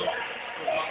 Yeah.